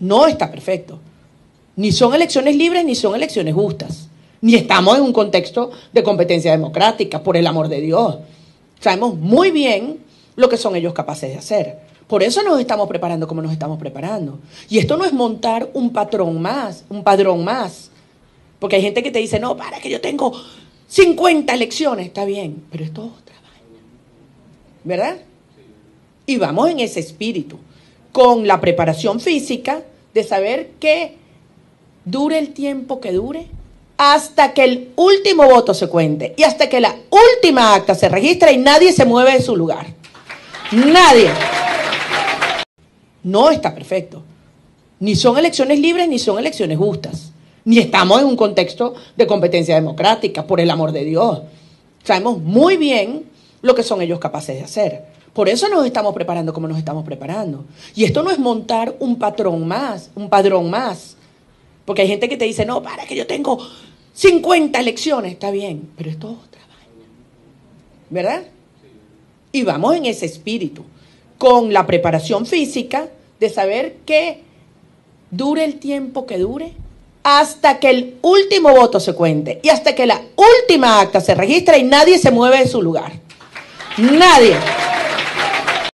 no está perfecto. Ni son elecciones libres ni son elecciones justas. Ni estamos en un contexto de competencia democrática, por el amor de Dios. Sabemos muy bien lo que son ellos capaces de hacer. Por eso nos estamos preparando como nos estamos preparando. Y esto no es montar un patrón más, un padrón más. Porque hay gente que te dice, no, para que yo tengo 50 elecciones. Está bien, pero esto es otra vaina. ¿Verdad? Y vamos en ese espíritu, con la preparación física de saber que dure el tiempo que dure, hasta que el último voto se cuente y hasta que la última acta se registre y nadie se mueve de su lugar. Nadie. No está perfecto. Ni son elecciones libres ni son elecciones justas. Ni estamos en un contexto de competencia democrática, por el amor de Dios. Sabemos muy bien lo que son ellos capaces de hacer. Por eso nos estamos preparando como nos estamos preparando. Y esto no es montar un patrón más, un padrón más. Porque hay gente que te dice, no, para que yo tengo 50 elecciones. Está bien, pero esto es otra vaina. ¿Verdad? Y vamos en ese espíritu, con la preparación física de saber que dure el tiempo que dure, hasta que el último voto se cuente y hasta que la última acta se registre y nadie se mueve de su lugar. Nadie.